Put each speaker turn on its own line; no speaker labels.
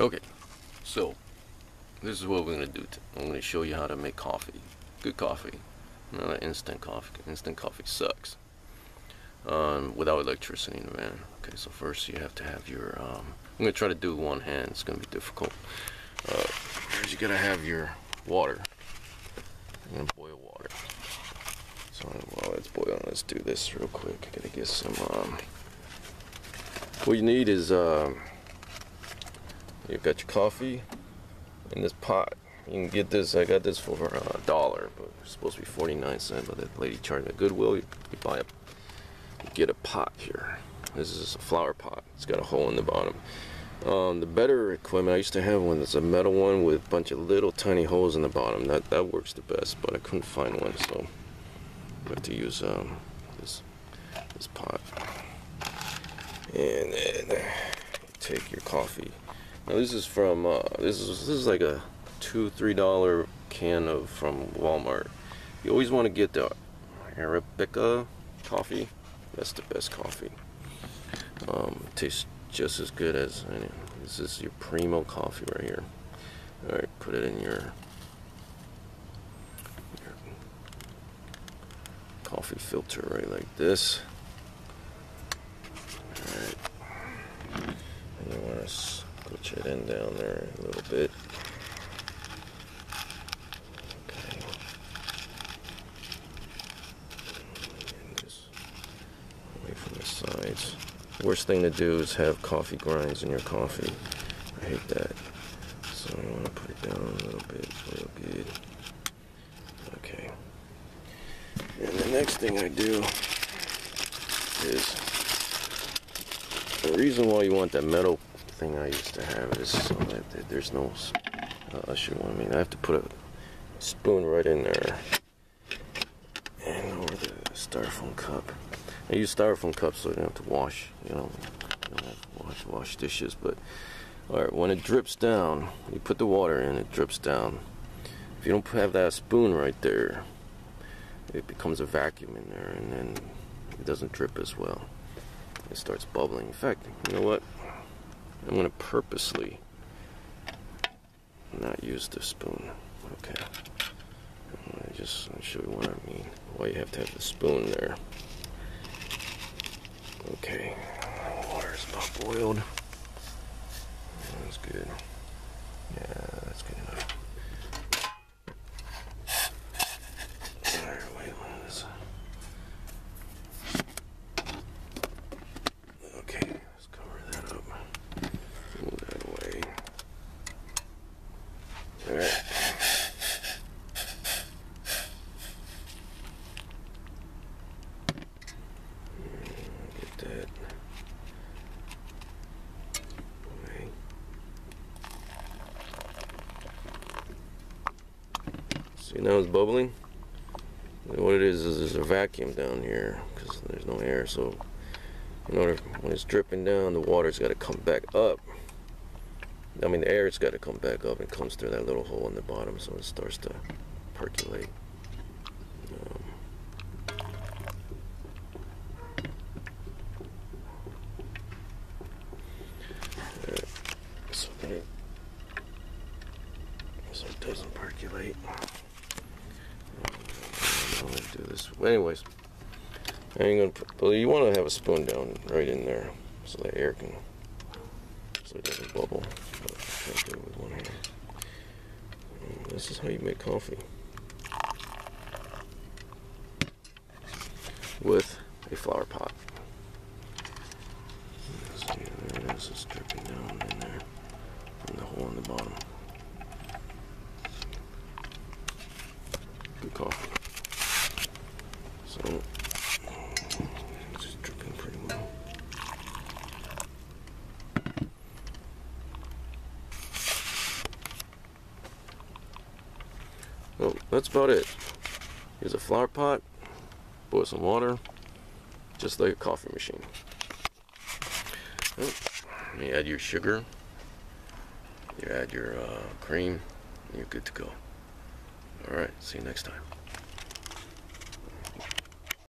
Okay, so this is what we're gonna do. I'm gonna show you how to make coffee, good coffee, not instant coffee. Instant coffee sucks. Um, without electricity in the van. Okay, so first you have to have your. Um, I'm gonna try to do one hand. It's gonna be difficult. Uh, first you gotta have your water. I'm gonna boil water. So while it's boiling, let's do this real quick. I gotta get some. Um, what you need is. Um, You've got your coffee in this pot. You can get this, I got this for a dollar, but it's supposed to be 49 cents, but the lady charged me Goodwill. You, you buy a, you get a pot here. This is a flower pot. It's got a hole in the bottom. Um, the better equipment, I used to have one that's a metal one with a bunch of little tiny holes in the bottom. That that works the best, but I couldn't find one, so I have to use um, this this pot. And then take your coffee. Now this is from uh, this is this is like a two three dollar can of from Walmart. You always want to get the Arabica coffee. That's the best coffee. Um, tastes just as good as mean, this is your primo coffee right here. All right, put it in your, your coffee filter right like this. All right, and you want Put it in down there a little bit. Okay. Away from the sides. Worst thing to do is have coffee grinds in your coffee. I hate that. So I want to put it down a little bit, real good. Okay. And the next thing I do is the reason why you want that metal thing I used to have is so that there's no uh, issue. I mean, I have to put a spoon right in there and over the styrofoam cup. I use styrofoam cups so I don't have to wash, you know, don't have to wash, wash dishes. But all right, when it drips down, you put the water in, it drips down. If you don't have that spoon right there, it becomes a vacuum in there, and then it doesn't drip as well. It starts bubbling. In fact, you know what? I'm going to purposely not use the spoon. Okay. I just show you what I mean. Why you have to have the spoon there. Okay. Water's about boiled. That's good. Yeah, that's good enough. Alright, wait, what is Okay, let's cover that up. Move that away. Alright. Get that away. See now it's bubbling? What it is is there's a vacuum down here because there's no air so in order when it's dripping down the water's got to come back up. I mean the air's got to come back up and comes through that little hole in the bottom so it starts to percolate. Um, so it doesn't percolate I'm gonna do this anyways I ain't gonna put, but you want to have a spoon down right in there so the air can, so it doesn't bubble. Do it with one hand. And this is how you make coffee. With a flower pot. See, there it is, it's dripping down in there from the hole in the bottom. Good coffee. So just dripping pretty well. Well, that's about it. Here's a flower pot, boil some water, just like a coffee machine. Oh, you add your sugar, you add your uh, cream, you're good to go. Alright, see you next time.